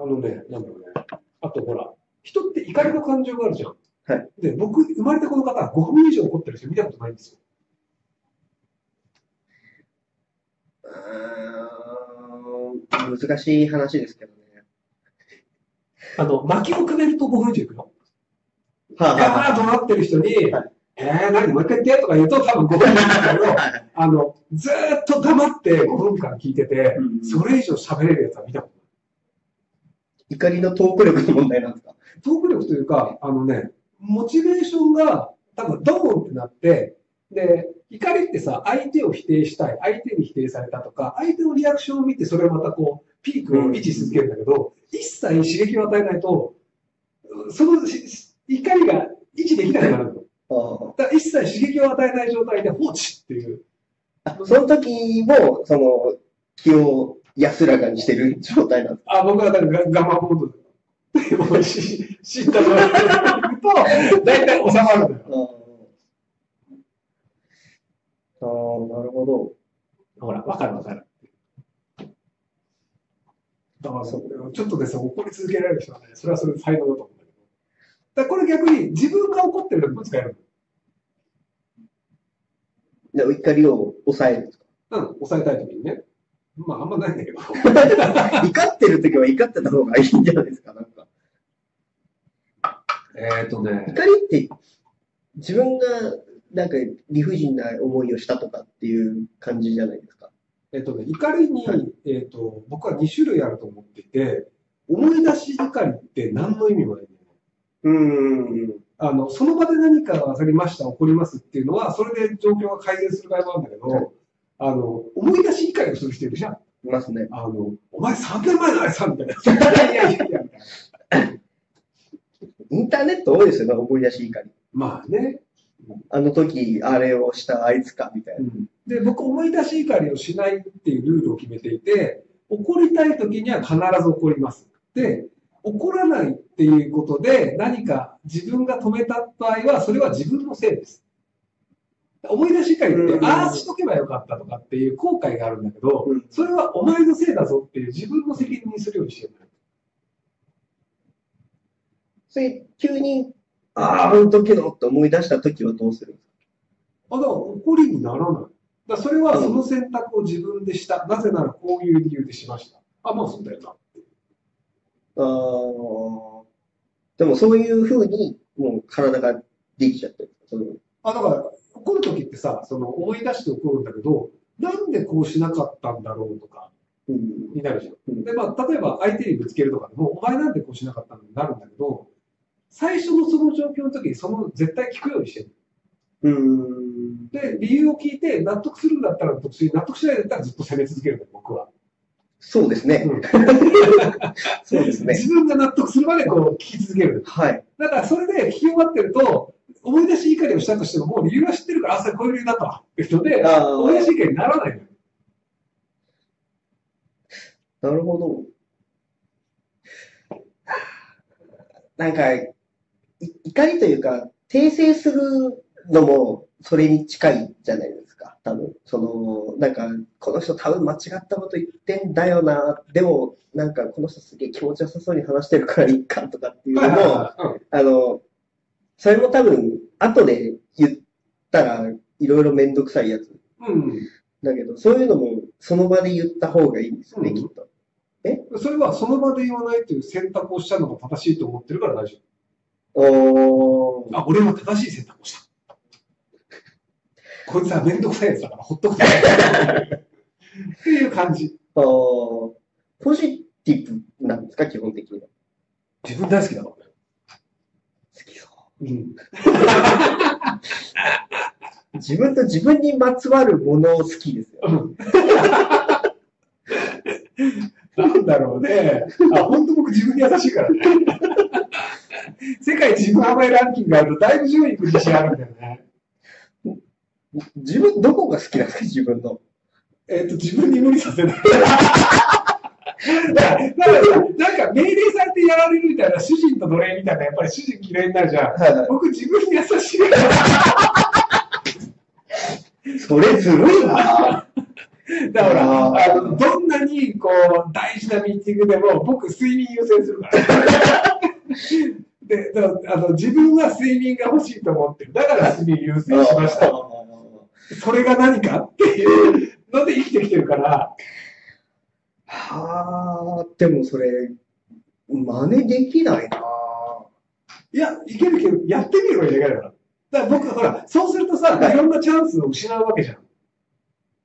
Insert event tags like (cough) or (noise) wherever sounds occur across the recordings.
あのね、なんだろうね。あとほら、人って怒りの感情があるじゃん。はい。で、僕、生まれたこの方は5分以上怒ってる人見たことないんですよ。うーん難しい話ですけどね。あの、薪をくべると5分以上いくの。はガーッとなってる人に、はいえー、何もう一回言ってとか言うと多分5分以上だけど、あの、ずーっと黙って5分間聞いてて、うんそれ以上喋れるやつは見たことない。怒りのトーク力の問題なんですか？トーク力というか、あのね、モチベーションが多分ドーンってなって、で、怒りってさ、相手を否定したい、相手に否定されたとか、相手のリアクションを見て、それをまたこう、ピークを維持し続けるんだけど、一切刺激を与えないと、そのし怒りが維持できなくなるの。あだから一切刺激を与えない状態で放置っていう。あその時も、その、気を安らかにしてる状態なんですあ、僕はだからガ我慢モードで。もうし、知った状態でいくと、大体収まるんだよ。かああ、なるほど。ほら、わかるわかる。だからそう、ちょっとですね、怒り続けられる人はね、それはそれで才能だと思うんだけど。だこれ逆に自分が怒ってる時も使えるで怒りを抑えるんですかの。うん、抑えたい時にね。まあ、あんまないんだけど。(laughs) 怒ってる時は怒ってた方がいいんじゃないですか、なんか。えっとね、怒りって、自分が、なんか理不尽な思いをしたとかっていう感じじゃないですか。えっとね、怒りに、はいえっと、僕は2種類あると思っていて、思い出し怒りって何の意味もないね。うーん。あの、その場で何かがありました、起こりますっていうのは、それで状況が改善する場合もあるんだけど、はいあの、思い出し怒りをする人いるじゃん。いますね。あの、お前3年前のあれさ、みたいな。(laughs) いやいやいやいや、みたいな。インターネット多いですよね、思い出し怒り。まあね。あの時、あれをしたあいつか、みたいな。で、僕、思い出し怒りをしないっていうルールを決めていて、怒りたい時には必ず怒ります。で、怒らないっていうことで何か自分が止めた場合は、それは自分のせいです。思い出し怒りって、うんああしとけばよかったとかっていう後悔があるんだけど、うんそれはお前のせいだぞっていう自分の責任にするようにしてる。それ、急に、ああ、あの時のって思い出した時はどうする？んですあ、だから怒りにならない。だそれはその選択を自分でした。なぜならこういう理由でしました。あ、まあそうだよな。あ。でもそういうふうに、もう体ができちゃってる。あ、だから怒る時ってさ、その思い出して怒るんだけど、なんでこうしなかったんだろうとかうん。になるじゃん。うんで、まあ、例えば相手にぶつけるとかでも、お前なんでこうしなかったんだになるんだけど、最初のその状況の時にその絶対聞くようにしてる。うーん。で、理由を聞いて納得するんだったら納得し、納得しないんだったらずっと責め続けるんだよ、僕は。そうですね。うん (laughs) (laughs) そうですね。自分が納得するまでこう聞き続ける。はい。だからそれで聞き終わってると、思い出し怒りをしたとしても、もう理由は知ってるから、あ、それこういう理由だと。って人で、思い出し怒りにならないのよ。なるほど。なんか、い怒りというか、訂正するのも、それに近いじゃないですか。多分、その、なんか、この人多分間違ったこと言ってんだよな。でも、なんか、この人すげえ気持ちよさそうに話してるからいいかとかっていうのも、うんあの、それも多分、後で言ったら、いろいろめんどくさいやつ。うん。だけど、そういうのも、その場で言った方がいいんですよね、うんきっと。それはその場で言わないという選択をしたのが正しいと思ってるから大丈夫。あ、俺は正しい選択をした。(laughs) こいつはめんどくさいやつだからほっとくて。っていう感じ。あーポジティブなんですか、基本的には。自分大好きだからね。好きそうん。う。自分と自分にまつわるものを好きですよ。なんだろうね。あ、本当僕自分に優しいからね。世界自分甘いランキングがあるとだいぶ上位に行く自信あるんだよね。自分、どこが好きなんですか、自分の。えっ、と、自分に無理させない。だから、なんか命令されてやられるみたいな主人と奴隷みたいな、やっぱり主人嫌いになるじゃん。はいは僕自分に優しい。それずるいなだから、あの、どんなに、こう、大事なミーティングでも、僕、睡眠優先するから。で、あの、自分は睡眠が欲しいと思ってる。だから睡眠優先しました。それが何かっていうので生きてきてるから、はあ、でもそれ、真似できないな。いや、いけるけど、やってみればいいだけだから。だから僕、ほら、そうするとさ、いろんなチャンスを失うわけじゃん。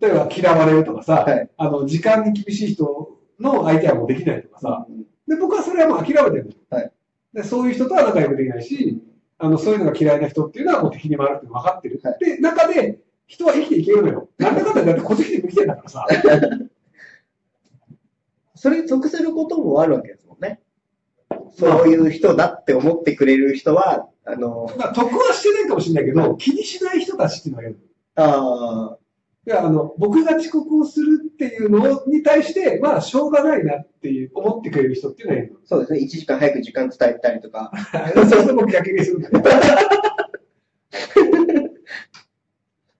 例えば嫌われるとかさ、はいあの、時間に厳しい人の相手はもうできないとかさ、で、僕はそれはもう諦めてるはいでそういう人とは仲良くできないし、あの、そういうのが嫌いな人っていうのはもう敵に回るって分かってる。はいで、中で、人は生きていけるのよ。なんだかんだだってこっち来て生きてんだからさ。(laughs) それに得することもあるわけですもんね。そういう人だって思ってくれる人は、あの、まあ、得はしてないかもしれないけど、気にしない人たちっていうのがいる。あいや、あの、僕が遅刻をするっていうのに対して、まあ、しょうがないなっていう、思ってくれる人っていうのはいるそうですね、1時間早く時間伝えたりとか。の。そうすると僕逆にするんだよ。(laughs)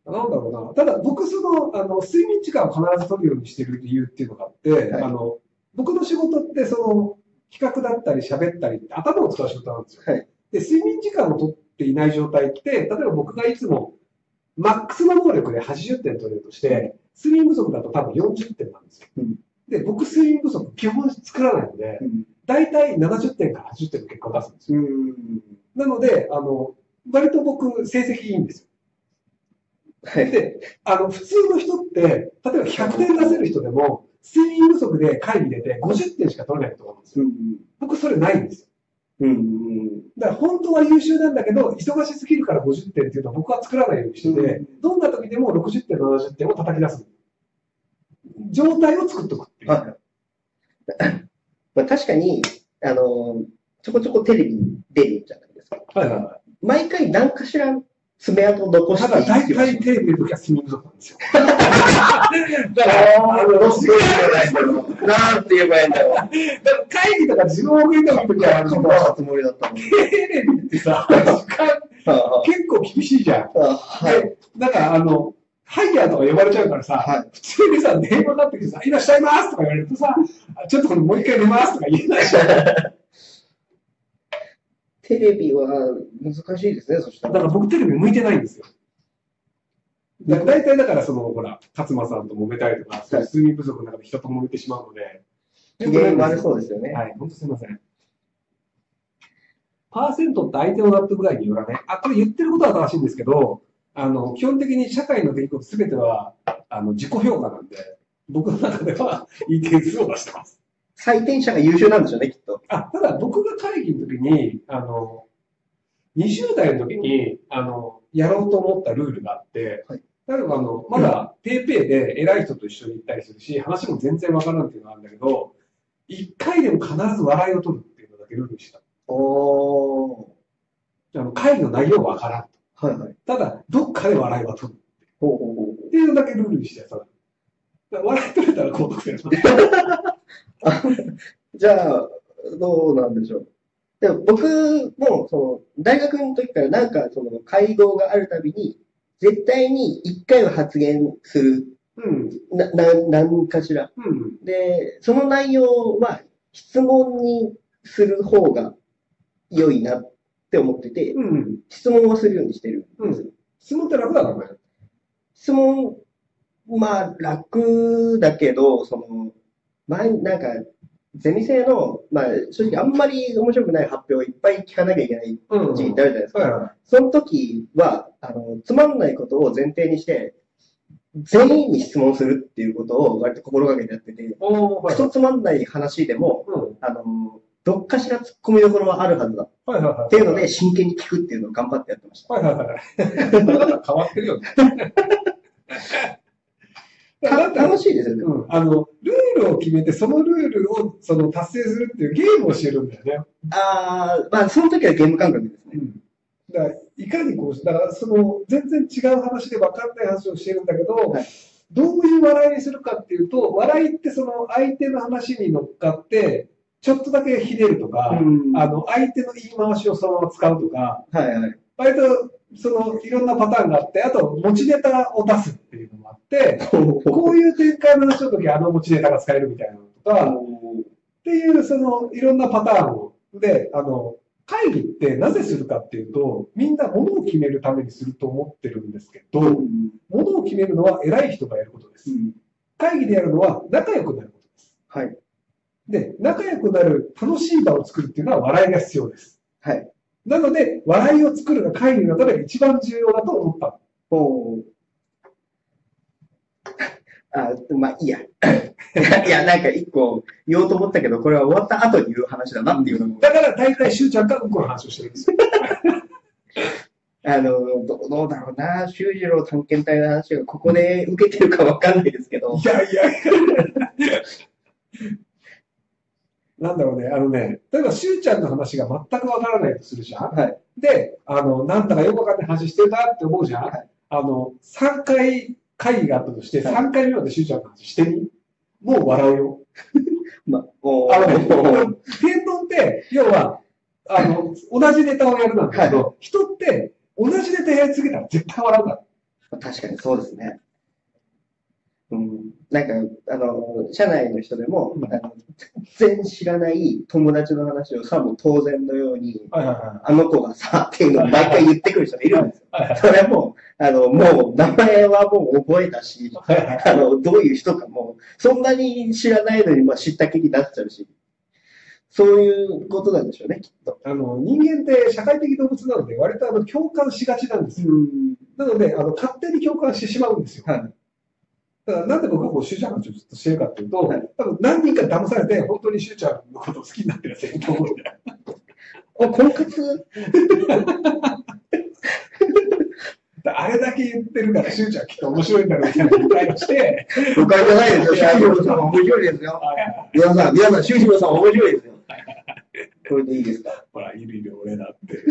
なんだろうな。ただ、僕、その、あの、睡眠時間を必ず取るようにしてる理由っていうのがあって、はいあの、僕の仕事って、その、企画だったり喋ったりって頭を使う仕事なんですよ。はいで、睡眠時間を取っていない状態って、例えば僕がいつも、マックスの能力で80点取れるとして、睡眠不足だと多分40点なんですよ。うんで、僕睡眠不足基本作らないので、うん。大体70点から80点の結果を出すんですよ。うん。なので、あの、割と僕成績いいんですよ。はい。で、あの、普通の人って、例えば100点出せる人でも、睡眠不足で会議出て50点しか取れないと思うんですよ。うん。僕それないんですよ。うん。だから本当は優秀なんだけど、忙しすぎるから50点っていうのは僕は作らないようにしてて、うんどんな時でも60点、70点を叩き出す。状態を作っとくっていう。はい。まあ確かに、あの、ちょこちょこテレビに出るじゃないですか。はいはいは毎回何かしら爪痕を残い。したてだ大体テレビ見るときは睡眠不足なんですよ。だから、あの、すればいいんだろう。なんて言えばいいんだろう。だから会議とか自分を送りたいときは、そんなつもりだった。テレビってさ、時間あ結構厳しいじゃん。あはい。で、だからあの、ハイヤーとか呼ばれちゃうからさ、はい普通にさ、電話かかってきてさ、いらっしゃいますとか言われるとさ、あちょっとこれもう一回寝ますとか言えないじゃん。(laughs) だテレビは難しいですね、そした。からら僕テレビ向いてないんですよ。だ大体だからその、ほら、勝間さんと揉めたりとか、そういう睡眠不足の中で人と揉めてしまうので、機嫌悪そうですよね。はい、本当すみません。パーセントって相手の納得具合によらね、あ、これ言ってることは正しいんですけど、あの、基本的に社会の出来事すべては、あの、自己評価なんで、僕の中ではいい点数を出してます。採点者が優秀なんでしょうね、きっと。あ、ただ僕が会議の時に、あの、20代の時に、あの、やろうと思ったルールがあって、はい例えばあの、まだペイペイで偉い人と一緒に行ったりするし、話も全然わからんっていうのがあるんだけど、一回でも必ず笑いを取るっていうのだけルールにした。おー。あの会議の内容はわからん。はいはい。ただ、どっかで笑いは取るほうほうほうっていうのだけルールにしてさ。笑い取れたら高得点。(laughs) じゃあ、どうなんでしょう。でも僕も、その、大学の時からなんか、その、会合があるたびに、絶対に一回は発言する。うん。な、な、何かしら。うん。で、その内容は質問にする方が良いなって思ってて、うん。質問をするようにしてるんです。質問って楽だからね。質問、まあ楽だけど、その、前、なんか、ゼミ生の、まあ正直あんまり面白くない発表をいっぱい聞かなきゃいけないうん。時期ってあるじゃないですか。その時は、あの、つまんないことを前提にして、全員に質問するっていうことを割と心がけてやってて、はいクソつまんない話でも、うん。あの、どっかしら突っ込みどころはあるはずだっはいはいはい。ていうので、真剣に聞くっていうのを頑張ってやってました。はいはいはい。(laughs) 変わってるよね。(laughs) 楽しいですよね。うん、あの、ルールを決めて、そのルールをその達成するっていうゲームをしてるんだよね。ああ、まあその時はゲーム感覚ですね。だから、いかにこう、だから、その、全然違う話で分かんない話をしてるんだけど、はいどういう笑いにするかっていうと、笑いってその相手の話に乗っかって、ちょっとだけひねるとか、うんあの、相手の言い回しをそのまま使うとか、はいはい。割と、その、いろんなパターンがあって、あと、持ちネタを出すっていうのも (laughs) こういう展開の話の時あの持ちネタが使えるみたいなのとか、っていう、その、いろんなパターンを。で、あの、会議ってなぜするかっていうと、みんなものを決めるためにすると思ってるんですけど、ものを決めるのは偉い人がやることです。会議でやるのは仲良くなることです。はい。で、仲良くなる楽しい場を作るっていうのは笑いが必要です。はい。なので、笑いを作るが会議の中で一番重要だと思った。おーあ、まあいいや。(laughs) いや、なんか一個言おうと思ったけど、これは終わった後に言う話だなっていうのも、だから大体、しゅうちゃんがうんこの話をしてるんですよ。(laughs) あの、どどうだろうな、修二郎探検隊の話がここで受けてるかわかんないですけどい、やいやいや。なんだろうね、あのね、例えば、しゅうちゃんの話が全くわからないとするじゃん。はい。で、あの、なんだかよくわかんない話してるなって思うじゃん。はいあの、3回会議があったとして、はい3回目までしゅうちゃんの話してみ？もう笑うよ。(laughs) まあ、おあのね、ー天丼って、要は、あの、同じネタをやるなんだけど、人って、同じネタやり続けたら絶対笑うから。確かにそうですね。うん、なんか、あの、社内の人でも、うんあの全然知らない友達の話をさも当然のように、はいはいはあの子がさ、っていうのを毎回言ってくる人がいるんですよ。い。はいそれはもう、あの、もう、名前はもう覚えたし、はいはいあの、どういう人かも、そんなに知らないのに、まあ、知った気になっちゃうし、そういうことなんでしょうね、きっと。あの、人間って社会的動物なので、割とあの、共感しがちなんですよ。なので、あの、勝手に共感してしまうんですよ。はいだから、なんで僕がこう、しゅうちゃんの話をずっとしてるかっていうと、はい多分何人か騙されて、本当にしゅうちゃんのことを好きになってるやつがいると思うんだよ。あ、婚活あれだけ言ってるから、しゅうちゃんきっと面白いんだろうみたいな言ったりして、誤解じゃないですよ。修二郎さんは面白いですよ。皆さん、皆さん、修二郎さんは面白いですよ。これでいいですか？ほら、いるいる俺だって。